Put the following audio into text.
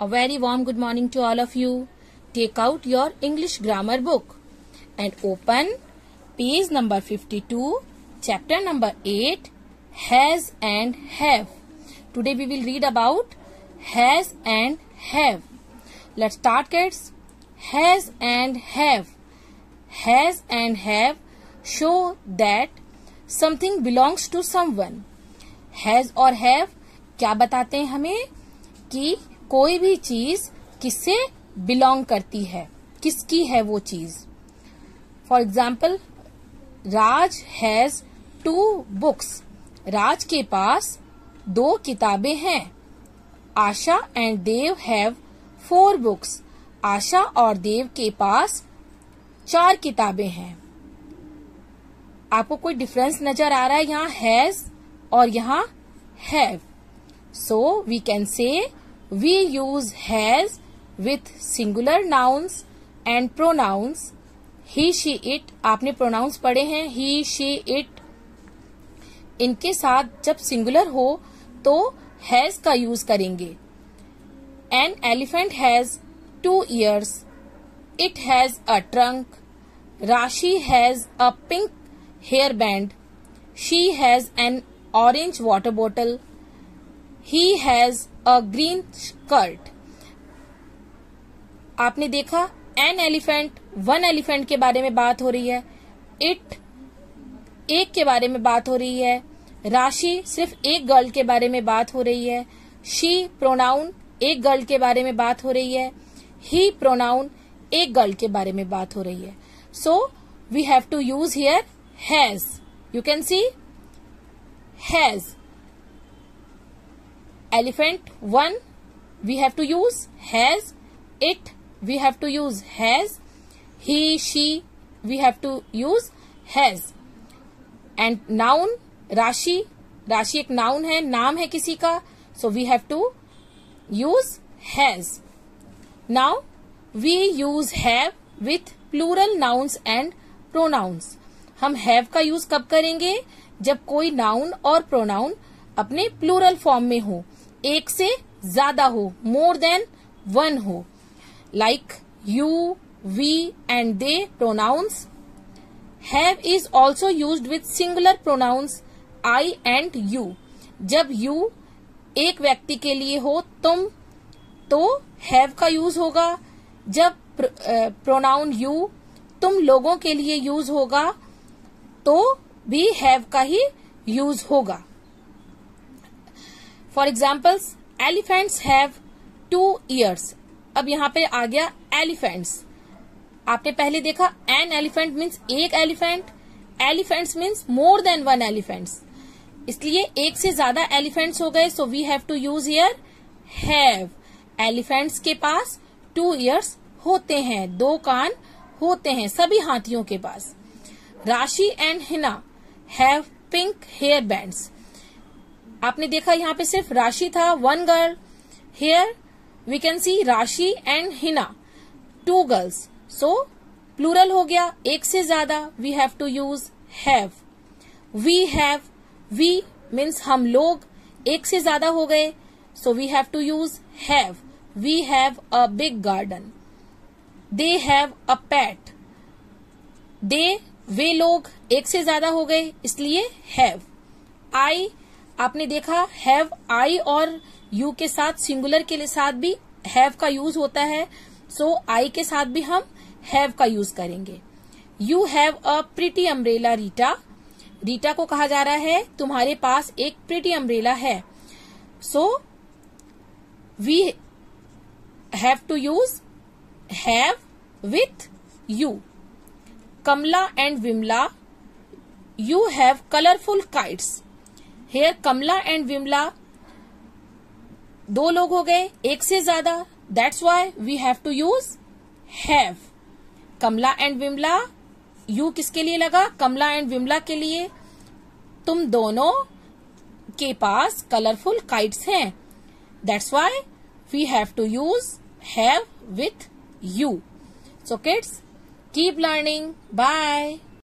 A very warm good morning to all of you. Take out your English grammar book and open page number 52, chapter number 8, has and have. Today we will read about has and have. Let's start kids. Has and have. Has and have show that something belongs to someone. Has और have क्या बताते हैं हमें कि कोई भी चीज़ किससे belong करती है, किसकी है वो चीज़। For example Raj has two books Raj के पास दो किताबें हैं। Asha and Dev have four books Asha और देव के पास चार किताबें हैं। आपको कोई डिफरेंस नज़र आ रहा है? यहाँ हैज़ और यहाँ have so we can say we use has with singular nouns and pronouns he she it आपने प्रोनाउंस पढ़े हैं. ही शी इट इनके साथ जब सिंगुलर हो तो हैज़ का यूज़ करेंगे. An elephant has two ears it has a trunk Rashi has a pink hair band she has an orange water bottle he has green skirt. आपने देखा एन एलिफेंट वन एलिफेंट के बारे में बात हो रही है। इट एक के बारे में बात हो रही है। राशि सिर्फ़ एक गर्ल के बारे में बात हो रही है। शी प्रोनाउन एक गर्ल के बारे में बात हो रही है। ही प्रोनाउन एक गर्ल के बारे में बात हो रही है। So we have to use here has you can see has elephant 1 we have to use has. It, we have to use has. He, she, we have to use has. And noun राशि राशि एक noun है, नाम है किसी का so we have to use has now we use have with plural nouns and pronouns हम have का use कब करेंगे? जब कोई नाउन और प्रोनाउन अपने प्लूरल फॉर्म में हो। एक से ज़्यादा हो मोर देन वन हो। Like you we and they pronouns have is also use with singular pronouns I and you जब यू एक व्यक्ति के लिए हो, तुम तो हैव का यूज़ होगा। जब प्रोनाउन यू तुम लोगों के लिए यूज़ होगा तो भी हैव का ही यूज़ होगा। For examples elephants have two ears अब यहाँ पे आ गया एलिफेंट्स आपने पहले देखा एन एलिफेंट मीन्स एक elephant elephants means more than one elephants इसलिए एक से ज़्यादा एलिफेंट्स हो गए so we have to use here have elephants के पास टू ईयर्स होते हैं, दो कान होते हैं, सभी हाथियों के पास. Rashi and Hina have pink hair bands आपने देखा यहाँ पे सिर्फ़ राशि था one girl here we can see Rashi and Hina two girls so plural हो गया, एक से ज़्यादा we have to use have we have we means हम लोग एक से ज़्यादा हो गए so we have to use have we have a big garden they have a pet they वे लोग एक से ज़्यादा हो गए, इसलिए हैव आई आपने देखा हैव आई और यू के साथ सिंगुलर के साथ भी हैव का यूज़ होता है। सो so, आई के साथ भी हम हैव का यूज़ करेंगे। You have a pretty umbrella Rita Rita को कहा जा रहा है तुम्हारे पास एक प्रिटी अम्ब्रेला है। So we have to use have with you Kamala and Vimala you have colourful kites here Kamala and Vimala दो लोग हो गए, एक से ज़्यादा। That's why we have to use have Kamala and Vimala you किसके लिए लगा? कमला एंड विमला के लिए। तुम दोनों के पास कलरफुल काइट्स हैं। That's why we have to use have with you so kids keep learning bye